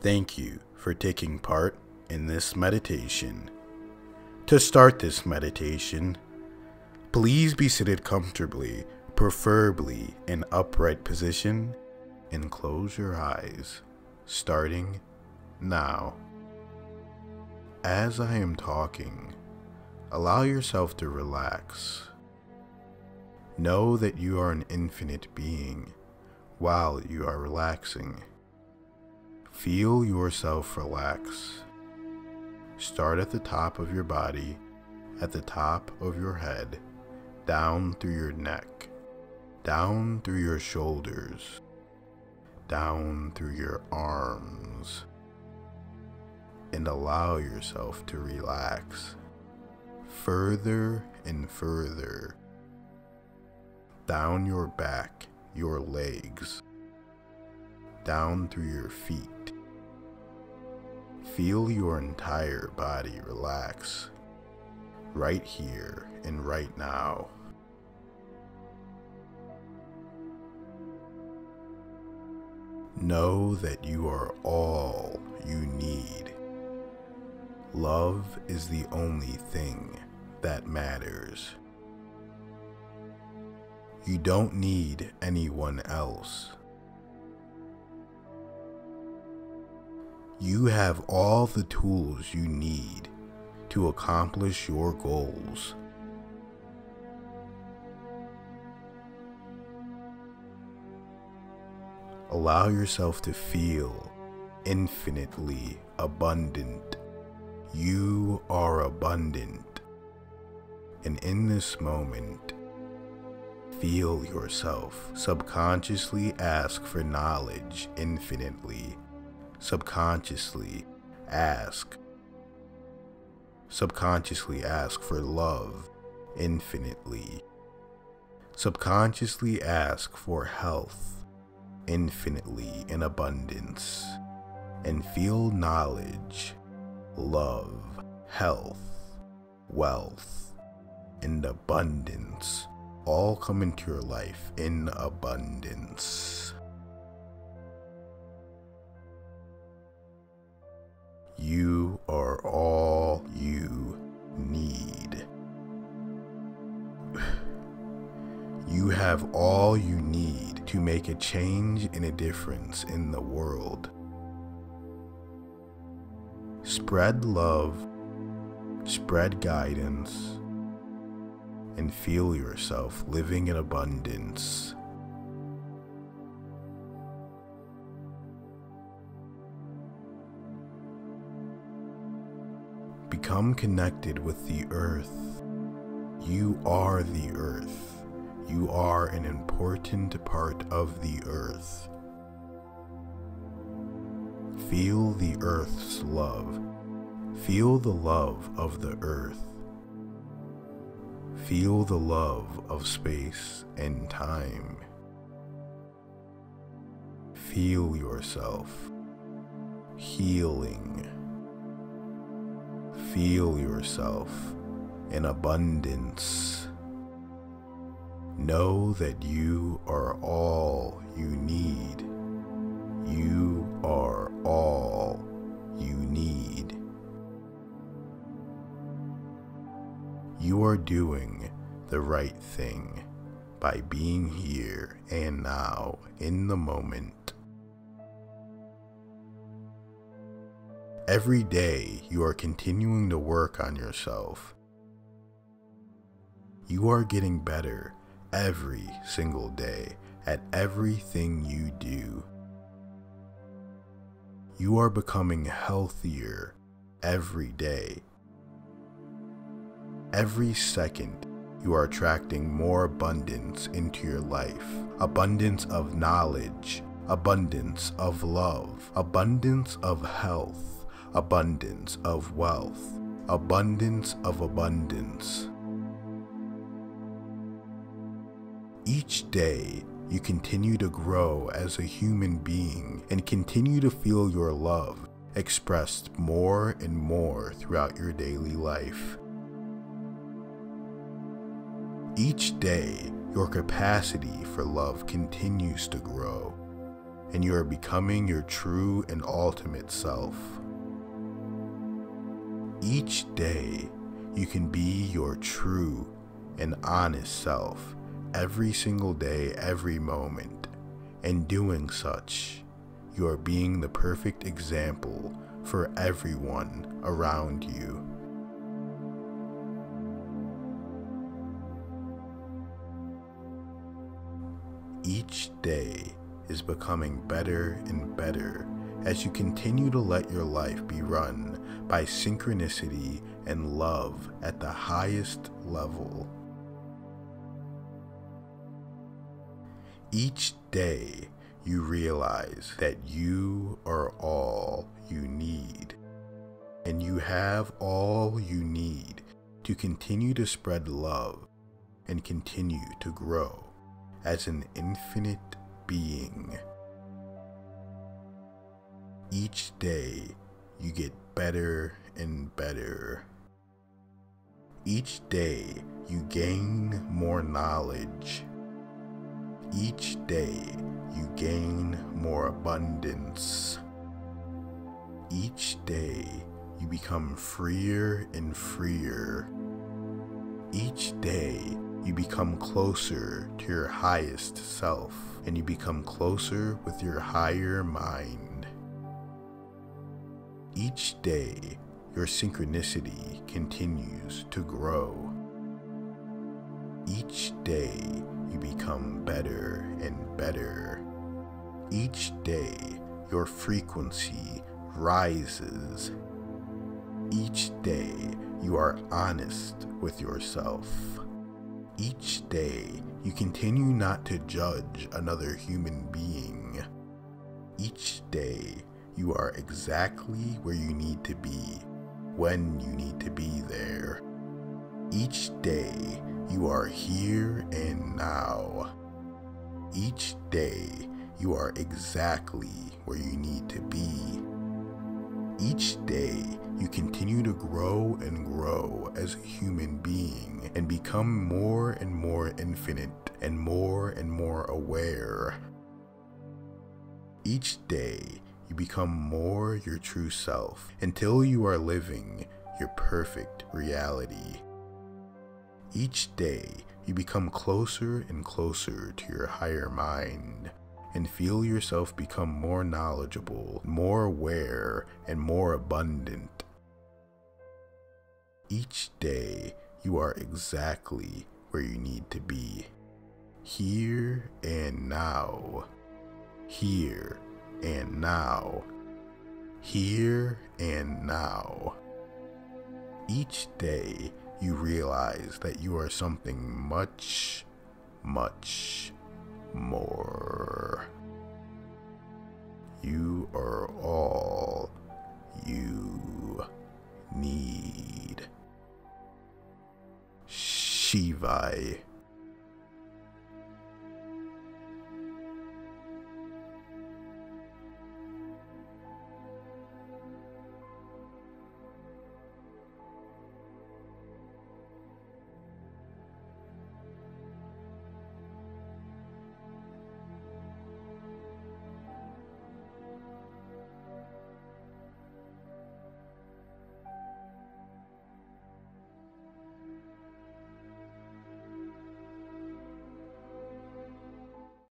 Thank you for taking part in this meditation. To start this meditation, please be seated comfortably, preferably in upright position, and close your eyes, starting now. As I am talking, allow yourself to relax. Know that you are an infinite being while you are relaxing. Feel yourself relax. Start at the top of your body, at the top of your head, down through your neck, down through your shoulders, down through your arms, and allow yourself to relax further and further down your back, your legs, down through your feet. Feel your entire body relax right here and right now. Know that you are all you need. Love is the only thing that matters. You don't need anyone else. You have all the tools you need to accomplish your goals. Allow yourself to feel infinitely abundant. You are abundant. And in this moment, feel yourself subconsciously ask for knowledge infinitely. Subconsciously ask. Subconsciously ask for love infinitely. Subconsciously ask for health infinitely in abundance and feel knowledge, love, health, wealth, and abundance all come into your life in abundance. You are all you need. You have all you need to make a change and a difference in the world. Spread love, spread guidance, and feel yourself living in abundance. Become connected with the earth. You are the earth. You are an important part of the earth. Feel the earth's love. Feel the love of the earth. Feel the love of space and time. Feel yourself healing. Feel yourself in abundance. Know that you are all you need. You are all you need. You are doing the right thing by being here and now in the moment. Every day you are continuing to work on yourself. You are getting better every single day at everything you do. You are becoming healthier every day. Every second, you are attracting more abundance into your life abundance of knowledge, abundance of love, abundance of health, abundance of wealth, abundance of abundance. Each day, you continue to grow as a human being and continue to feel your love expressed more and more throughout your daily life. Each day, your capacity for love continues to grow, and you are becoming your true and ultimate self. Each day, you can be your true and honest self every single day, every moment. And doing such, you are being the perfect example for everyone around you. Each day is becoming better and better as you continue to let your life be run by synchronicity and love at the highest level. Each day, you realize that you are all you need, and you have all you need to continue to spread love and continue to grow as an infinite being. Each day, you get better and better. Each day, you gain more knowledge. Each day, you gain more abundance. Each day, you become freer and freer. Each day, you become closer to your highest self, and you become closer with your higher mind. Each day, your synchronicity continues to grow. Each day, you become better and better. Each day, your frequency rises. Each day, you are honest with yourself. Each day, you continue not to judge another human being. Each day, you are exactly where you need to be, when you need to be there. Each day, you are here and now. Each day, you are exactly where you need to be. Each day, you continue to grow and grow as a human being and become more and more infinite and more and more aware. Each day, you become more your true self until you are living your perfect reality. Each day, you become closer and closer to your higher mind and feel yourself become more knowledgeable, more aware, and more abundant. Each day, you are exactly where you need to be. Here and now. Here and now. Here and now. Each day, you realize that you are something much, much more. You are all you need. Shivai.